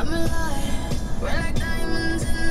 I'm alive. We're like diamonds in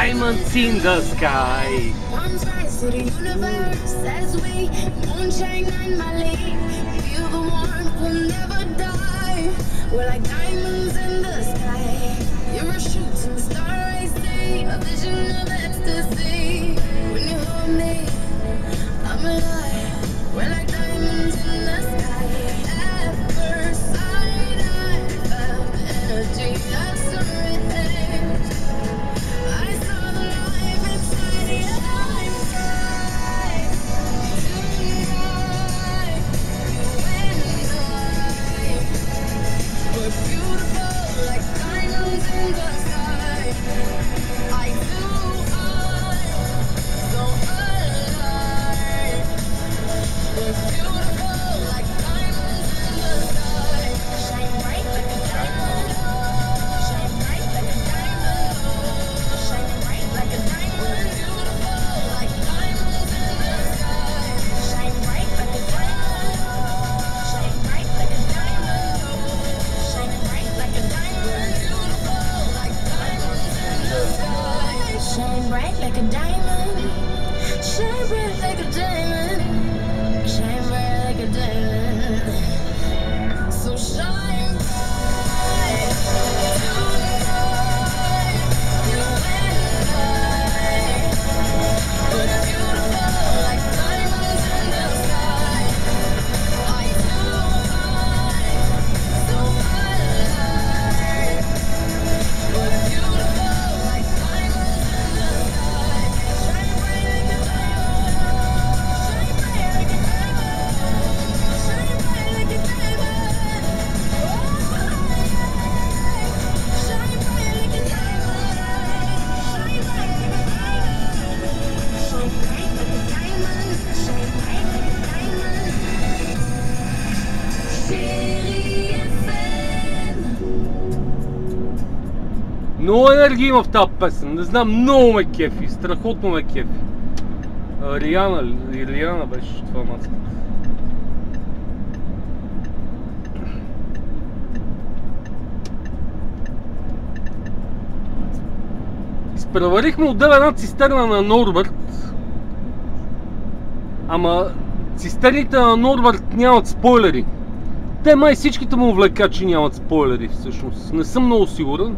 diamonds in the sky. One slice to the universe as we moonshine and Mali. Feel the warmth will never die. We're like diamonds in the sky. You're a shooting star, I see. A vision of ecstasy. When you hold me, I'm alive. Много енергия има в тази песен. Не знам, много ме кефи. Страхотно ме кефи. Риана, Риана беше това маска. Изпреварихме отдел една цистерна на Норбърт. Ама цистерните на Норбърт нямат спойлери. Те май всичките му влекачи нямат спойлери всъщност. Не съм много сигурен.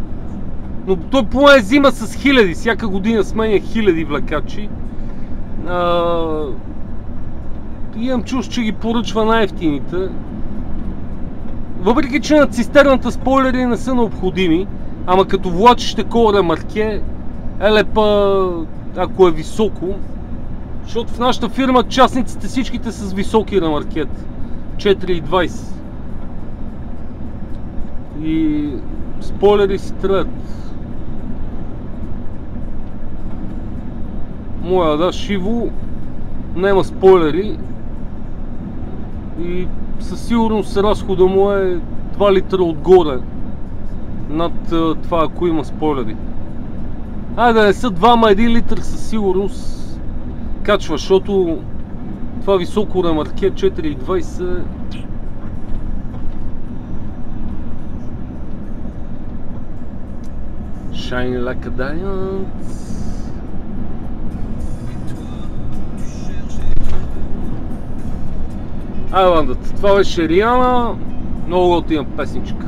Но той поне взима с хиляди. Всяка година сменя хиляди влекачи. А, имам чувство, че ги поръчва най-ефтините. Въпреки, че на цистерната спойлери не са необходими, ама като влачиш такова ремарке, еле па, ако е високо, защото в нашата фирма частниците всичките с високи ремаркета. 4,20. И спойлери си трябват. Моя, да, Шиво няма спойлери и със сигурност разхода му е 2 литра отгоре над това, ако има спойлери. Айде да не са 2, ма 1 литър със сигурност качва, защото това високо ремарке 4,20 Shine like a diamond. Ай, бандата, това беше Риана. Много готина песничка.